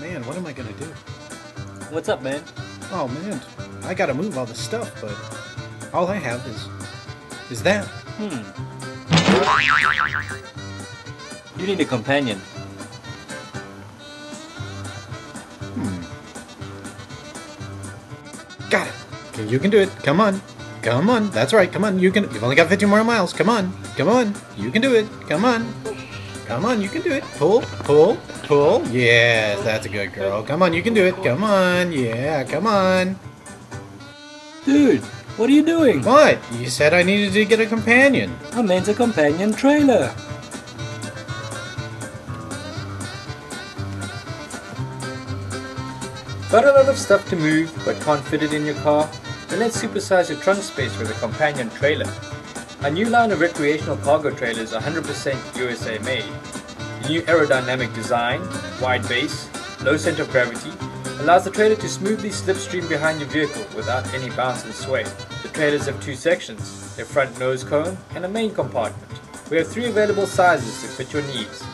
Man, what am I gonna do? What's up, man? Oh man, I gotta move all this stuff, but all I have is is that. Hmm. You need a companion. Hmm. Got it. You can do it. Come on. Come on. That's right. Come on. You can. You've only got 15 more miles. Come on. Come on. You can do it. Come on. Come on. You can do it. Pull. Pull. Pull. Yes, that's a good girl. Come on. You can do it. Come on. Yeah. Come on. Dude, what are you doing? What? You said I needed to get a companion. I meant a companion trailer. Got a lot of stuff to move but can't fit it in your car? Then let's supersize your trunk space with a companion trailer. A new line of recreational cargo trailers are 100% USA made. The new aerodynamic design, wide base, low center of gravity, allows the trailer to smoothly slipstream behind your vehicle without any bounce and sway. The trailers have two sections, a front nose cone and a main compartment. We have three available sizes to fit your needs.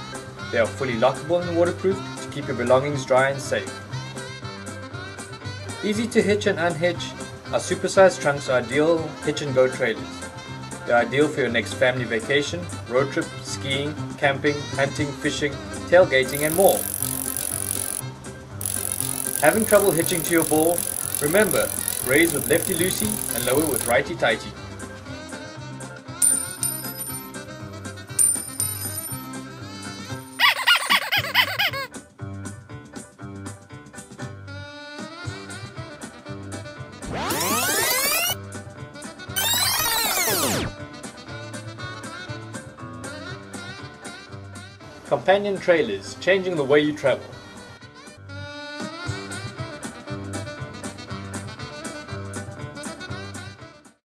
They are fully lockable and waterproof to keep your belongings dry and safe. Easy to hitch and unhitch, our supersized trunks are ideal hitch and go trailers. They're ideal for your next family vacation, road trip, skiing, camping, hunting, fishing, tailgating and more. Having trouble hitching to your ball? Remember, raise with lefty loosey and lower with righty Companion trailers, changing the way you travel.